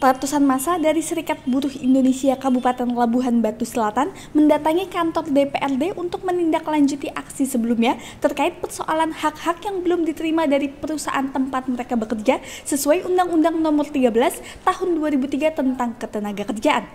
Ratusan masa dari Serikat Buruh Indonesia Kabupaten Labuhan Batu Selatan mendatangi kantor DPRD untuk menindaklanjuti aksi sebelumnya terkait persoalan hak-hak yang belum diterima dari perusahaan tempat mereka bekerja sesuai Undang-Undang Nomor 13 Tahun 2003 tentang Ketenagakerjaan.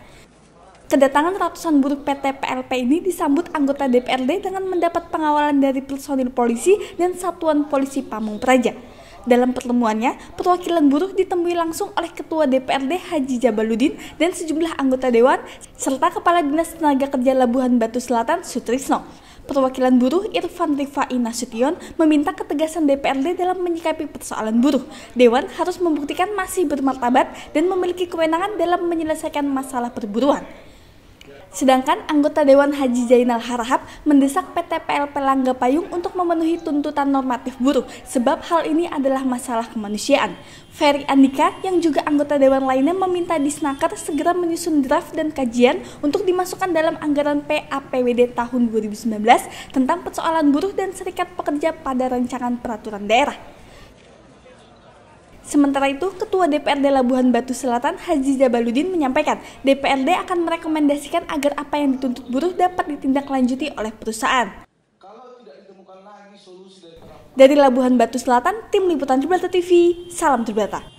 Kedatangan ratusan buruh PT PLP ini disambut anggota DPRD dengan mendapat pengawalan dari personil polisi dan Satuan Polisi Pamung Praja. Dalam pertemuannya, perwakilan buruh ditemui langsung oleh Ketua DPRD Haji Jabaludin dan sejumlah anggota dewan, serta Kepala Dinas Tenaga Kerja Labuhan Batu Selatan Sutrisno. Perwakilan buruh Irfan Rifai Nasution meminta ketegasan DPRD dalam menyikapi persoalan buruh. Dewan harus membuktikan masih bermartabat dan memiliki kewenangan dalam menyelesaikan masalah perburuan. Sedangkan anggota Dewan Haji Zainal Harahap mendesak PT PLP Langga Payung untuk memenuhi tuntutan normatif buruh sebab hal ini adalah masalah kemanusiaan. Ferry Andika yang juga anggota dewan lainnya meminta Disnaker segera menyusun draft dan kajian untuk dimasukkan dalam anggaran PAPWD tahun 2019 tentang persoalan buruh dan serikat pekerja pada rancangan peraturan daerah. Sementara itu, Ketua DPRD Labuhan Batu Selatan Haji Jabaludin menyampaikan DPRD akan merekomendasikan agar apa yang dituntut buruh dapat ditindaklanjuti oleh perusahaan. Dari Labuhan Batu Selatan, Tim Liputan Tribrata TV, salam Tribrata.